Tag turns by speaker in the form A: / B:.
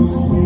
A: Deus.